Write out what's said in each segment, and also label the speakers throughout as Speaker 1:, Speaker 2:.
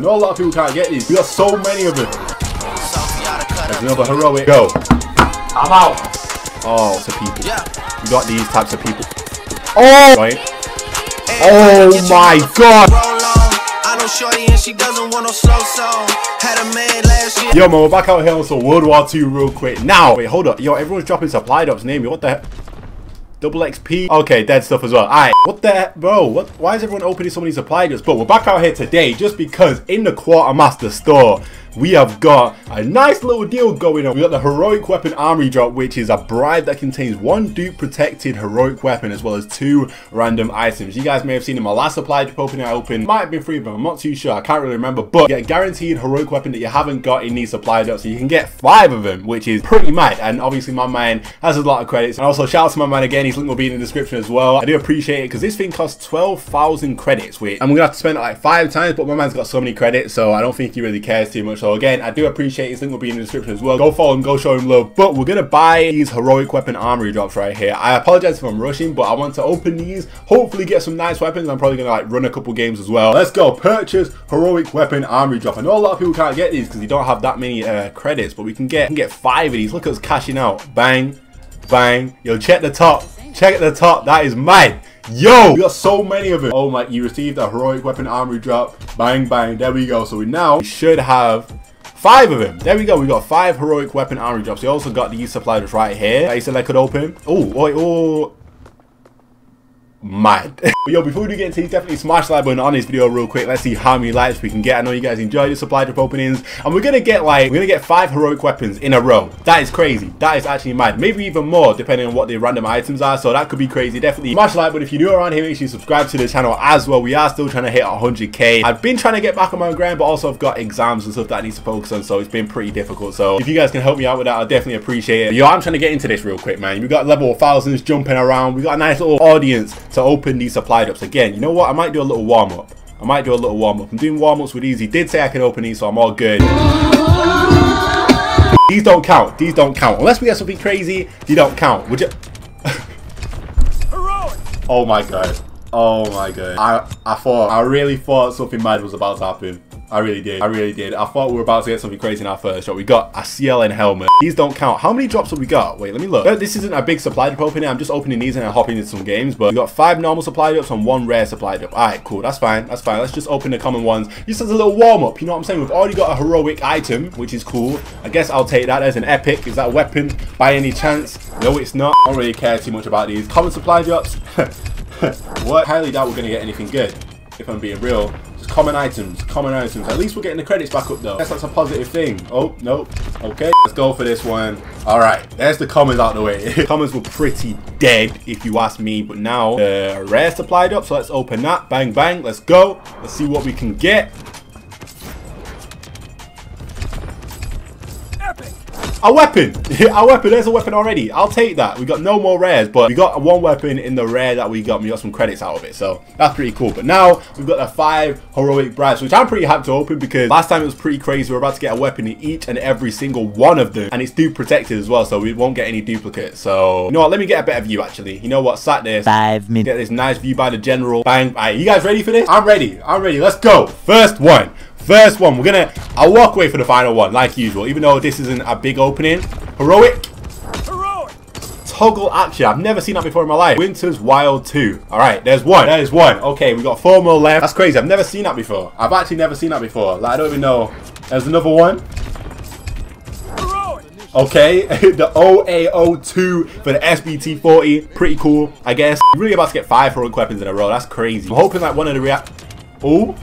Speaker 1: I know a lot of people can't get these. We got so many of them. There's another heroic. Go. I'm out. Oh, it's a people. We got these types of people. Oh! Right. Oh my god! Yo man, we're back out here on some World War II real quick. Now, wait, hold up. Yo, everyone's dropping supply drops. Name me. What the heck? Double XP. Okay, dead stuff as well. Alright, what the bro? What? Why is everyone opening so many supply drops? But we're back out here today just because in the Quartermaster store, we have got a nice little deal going on. We got the Heroic Weapon Armory Drop, which is a bribe that contains one dupe protected heroic weapon as well as two random items. You guys may have seen in my last supply drop opening I opened. Might have been free, but I'm not too sure. I can't really remember. But you get a guaranteed heroic weapon that you haven't got in these supply drops. So you can get five of them, which is pretty mad. And obviously my man has a lot of credits. And also shout out to my man again. His link will be in the description as well. I do appreciate it because this thing costs 12,000 credits, which I'm going to have to spend it like five times. But my man's got so many credits, so I don't think he really cares too much. So again, I do appreciate his link will be in the description as well. Go follow him, go show him love. But we're gonna buy these heroic weapon armory drops right here. I apologize if I'm rushing, but I want to open these, hopefully get some nice weapons. I'm probably gonna like run a couple games as well. Let's go, purchase heroic weapon armory drop. I know a lot of people can't get these because you don't have that many uh, credits, but we can get, can get five of these. Look at us cashing out. Bang, bang. Yo, check the top. Check the top. That is mine. Yo, we got so many of them. Oh my, you received a heroic weapon armory drop. Bang, bang. There we go. So we now should have Five of them. There we go. We got five heroic weapon armory drops. We also got these supply right here. You said I could open. Oh, oh, oh mad. but yo, before we get into these, definitely smash the like button on this video real quick. Let's see how many likes we can get. I know you guys enjoy the supply drop openings. And we're gonna get like, we're gonna get five heroic weapons in a row. That is crazy. That is actually mad. Maybe even more, depending on what the random items are. So that could be crazy. Definitely smash the like button. If you're new around here, make sure you subscribe to the channel as well. We are still trying to hit 100k. I've been trying to get back on my grind, but also I've got exams and stuff that I need to focus on. So it's been pretty difficult. So if you guys can help me out with that, I'll definitely appreciate it. Yo, I'm trying to get into this real quick, man. We got level thousands jumping around. We got a nice little audience to open these supply drops again. You know what? I might do a little warm up. I might do a little warm up. I'm doing warm ups with. He did say I can open these, so I'm all good. These don't count. These don't count. Unless we get something crazy, they don't count. Would you? oh my god. Oh my god. I I thought I really thought something mad was about to happen. I really did. I really did. I thought we were about to get something crazy in our first shot. We got a CLN helmet. These don't count. How many drops have we got? Wait, let me look. This isn't a big supply drop opening. I'm just opening these and then hopping into some games. But we got five normal supply drops and one rare supply drop. Alright, cool. That's fine. That's fine. Let's just open the common ones. Just as a little warm up. You know what I'm saying? We've already got a heroic item, which is cool. I guess I'll take that as an epic. Is that a weapon by any chance? No, it's not. I don't really care too much about these. Common supply drops. what? Highly doubt we're going to get anything good. If I'm being real. Common items, common items. At least we're getting the credits back up though. Guess that's a positive thing. Oh, no. Okay, let's go for this one. All right, there's the commons out the way. commons were pretty dead if you ask me, but now the rare supplied up. So let's open that. Bang, bang. Let's go. Let's see what we can get. A weapon! a weapon, there's a weapon already. I'll take that. We got no more rares, but we got one weapon in the rare that we got. We got some credits out of it, so that's pretty cool. But now we've got the five heroic bribes, which I'm pretty happy to open because last time it was pretty crazy. We're about to get a weapon in each and every single one of them, and it's dupe protected as well, so we won't get any duplicates. So, you know what? Let me get a better view, actually. You know what? Sat there.
Speaker 2: Five minutes.
Speaker 1: Get this nice view by the general. Bang. All right, you guys ready for this? I'm ready. I'm ready. Let's go. First one. First one, we're gonna, I'll walk away for the final one, like usual, even though this isn't a big opening. Heroic. Heroic. Toggle action, I've never seen that before in my life. Winter's Wild 2. Alright, there's one, there's one. Okay, we got four more left. That's crazy, I've never seen that before. I've actually never seen that before. Like, I don't even know. There's another one. Okay, the OAO2 for the SVT40. Pretty cool, I guess. Really about to get five heroic weapons in a row. That's crazy. I'm hoping like one of the react... Oh,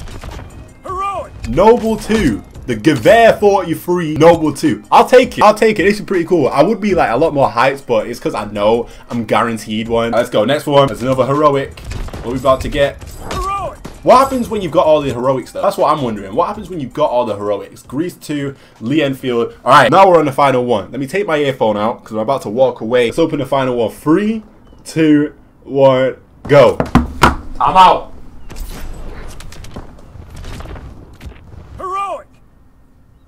Speaker 1: Noble 2. The Gewehr 43 Noble 2. I'll take it. I'll take it. This is pretty cool. I would be like a lot more hyped, but it's because I know I'm guaranteed one. Let's go. Next one. There's another heroic. What are we about to get? Heroic. What happens when you've got all the heroics though? That's what I'm wondering. What happens when you've got all the heroics? Grease 2, Lee Enfield. Alright, now we're on the final one. Let me take my earphone out because I'm about to walk away. Let's open the final one. Three, two, one, go. I'm out.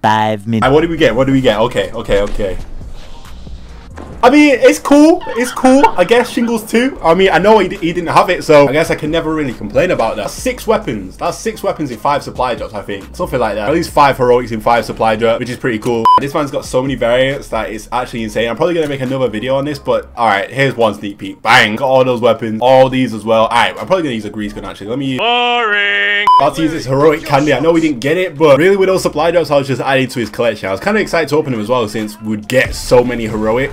Speaker 2: Five minutes.
Speaker 1: Right, what do we get? What do we get? Okay, okay, okay. I mean, it's cool. It's cool. I guess shingles too. I mean, I know he, he didn't have it, so I guess I can never really complain about that. That's six weapons. That's six weapons in five supply drops, I think. Something like that. At least five heroics in five supply drops, which is pretty cool. This man's got so many variants that it's actually insane. I'm probably going to make another video on this, but all right, here's one sneak peek. Bang. Got all those weapons. All these as well. All right, I'm probably going to use a grease gun, actually. Let me use...
Speaker 2: Boring.
Speaker 1: I'll use this heroic candy. I know we didn't get it, but really with those supply drops, I was just adding to his collection. I was kind of excited to open them as well, since we'd get so many heroic.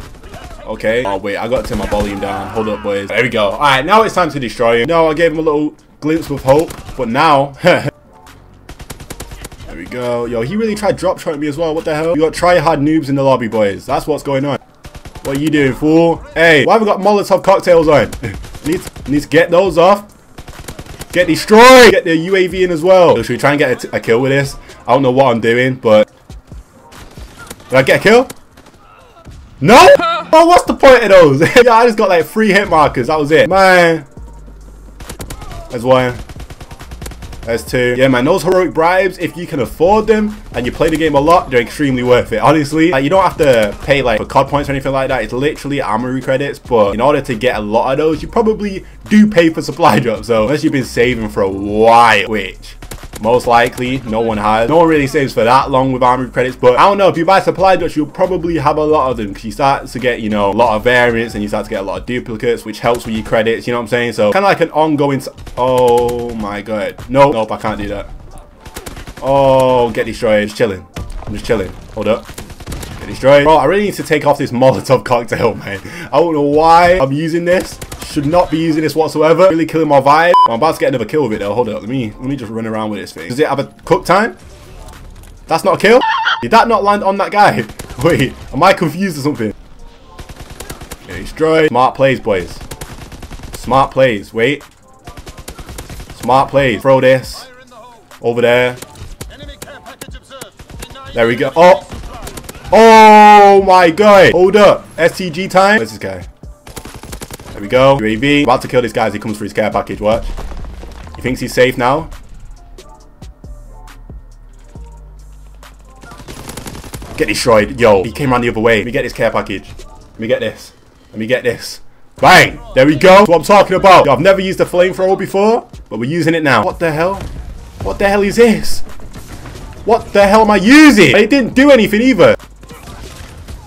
Speaker 1: Okay. Oh, wait. I got to turn my volume down. Hold up, boys. There we go. All right. Now it's time to destroy him. No, I gave him a little glimpse of hope. But now... there we go. Yo, he really tried drop shotting me as well. What the hell? You got try-hard noobs in the lobby, boys. That's what's going on. What are you doing, fool? Hey, why have we got Molotov cocktails on? need, to, need to get those off. Get destroyed. Get the UAV in as well. Should we try and get a, a kill with this? I don't know what I'm doing, but... Did I get a kill? No? Oh, what's the point of those? yeah, I just got like three hit markers. That was it. Man. There's one. There's two. Yeah, man, those heroic bribes, if you can afford them and you play the game a lot, they're extremely worth it. Honestly, like, you don't have to pay like for COD points or anything like that. It's literally armory credits, but in order to get a lot of those, you probably do pay for supply drops. So unless you've been saving for a while, which most likely, no one has. No one really saves for that long with armory credits, but I don't know. If you buy supply drops, you'll probably have a lot of them because you start to get, you know, a lot of variants and you start to get a lot of duplicates, which helps with your credits, you know what I'm saying? So kind of like an ongoing... Oh my god. Nope, nope, I can't do that. Oh, get destroyed. Just chilling. I'm just chilling. Hold up. Get destroyed. Bro, I really need to take off this Molotov cocktail, man. I don't know why I'm using this should not be using this whatsoever. Really killing my vibe. I'm about to get another kill with it though. Hold up. Let me let me just run around with this thing. Does it have a cook time? That's not a kill? Did that not land on that guy? Wait, am I confused or something? Okay, destroyed. Smart plays, boys. Smart plays. Wait. Smart plays. Throw this. Over there. There we go. Oh! Oh my god! Hold up. STG time. Where's this guy? There we go. UAV. About to kill this guy as he comes for his care package. Watch. He thinks he's safe now. Get destroyed. Yo, he came around the other way. Let me get this care package. Let me get this. Let me get this. Bang! There we go. That's what I'm talking about. Yo, I've never used a flamethrower before, but we're using it now. What the hell? What the hell is this? What the hell am I using? It didn't do anything either.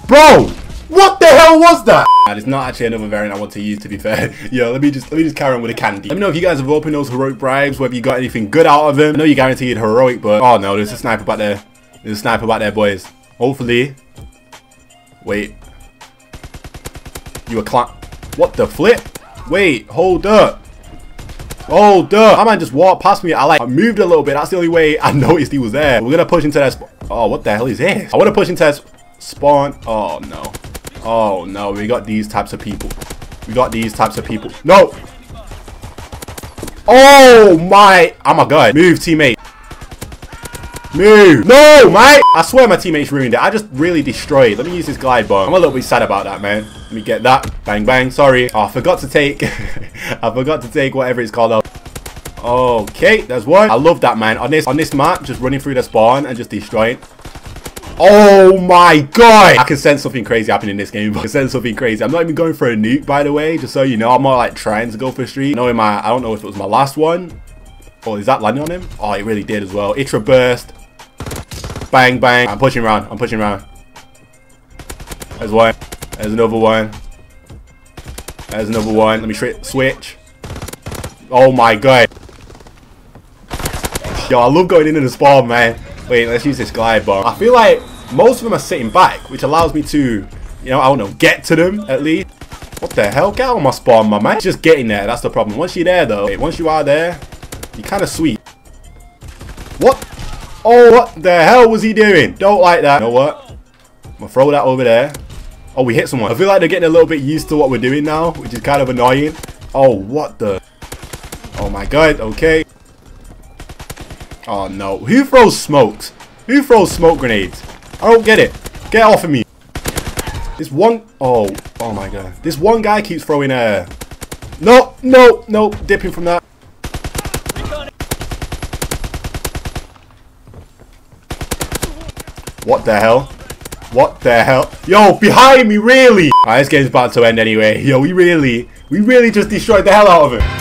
Speaker 1: Bro, what the hell was that? It's not actually another variant I want to use to be fair. Yo, let me just let me just carry on with the candy. Let me know if you guys have opened those heroic bribes, whether you got anything good out of them. I know you guaranteed heroic, but oh no, there's a sniper back there. There's a sniper back there, boys. Hopefully. Wait. You a clown. What the flip? Wait, hold up. Hold up. That man just walked past me. I like I moved a little bit. That's the only way I noticed he was there. We're gonna push into that Oh, what the hell is this? I wanna push into that spawn. Oh no. Oh no, we got these types of people. We got these types of people. No! Oh my! Oh my god. Move, teammate. Move! No, mate! I swear my teammates ruined it. I just really destroyed. Let me use this glide bomb. I'm a little bit sad about that, man. Let me get that. Bang, bang. Sorry. Oh, I forgot to take... I forgot to take whatever it's called. Okay, there's one. I love that, man. On this on this map, just running through the spawn and just destroying. Oh my god! I can sense something crazy happening in this game. I can sense something crazy. I'm not even going for a nuke, by the way, just so you know. I'm more like trying to go for a streak. I know in my, I don't know if it was my last one. Oh, is that landing on him? Oh, it really did as well. Itra burst. Bang, bang. I'm pushing around. I'm pushing around. There's one. There's another one. There's another one. Let me switch. Oh my god. Yo, I love going into the spawn, man. Wait, let's use this glide bomb. I feel like most of them are sitting back, which allows me to, you know, I don't know, get to them at least. What the hell? Get out of my spawn, my man. Just getting there, that's the problem. Once you're there, though, once you are there, you're kind of sweet. What? Oh, what the hell was he doing? Don't like that. You know what? I'm to throw that over there. Oh, we hit someone. I feel like they're getting a little bit used to what we're doing now, which is kind of annoying. Oh, what the? Oh my god, okay. Oh no. Who throws smokes? Who throws smoke grenades? I don't get it. Get off of me. This one... Oh, oh my god. This one guy keeps throwing air. No, no, no. Dipping from that. What the hell? What the hell? Yo, behind me, really? Alright, this game's about to end anyway. Yo, we really, we really just destroyed the hell out of him.